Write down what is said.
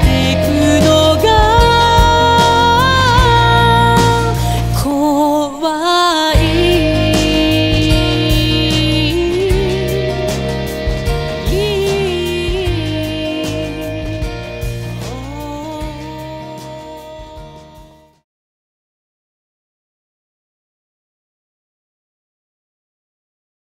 take